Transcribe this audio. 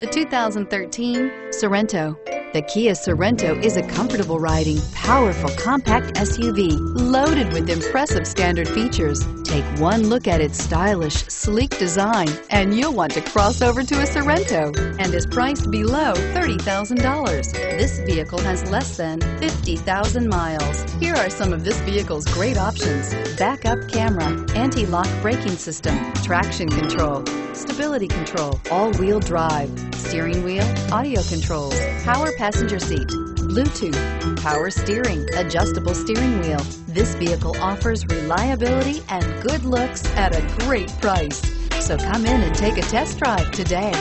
The 2013 Sorento. The Kia Sorento is a comfortable riding, powerful compact SUV loaded with impressive standard features. Take one look at its stylish, sleek design and you'll want to cross over to a Sorento and is priced below $30,000. This vehicle has less than 50,000 miles. Here are some of this vehicle's great options. Backup camera, anti-lock braking system, traction control, stability control, all-wheel drive, steering wheel, audio controls, power passenger seat, Bluetooth, power steering, adjustable steering wheel. This vehicle offers reliability and good looks at a great price. So come in and take a test drive today.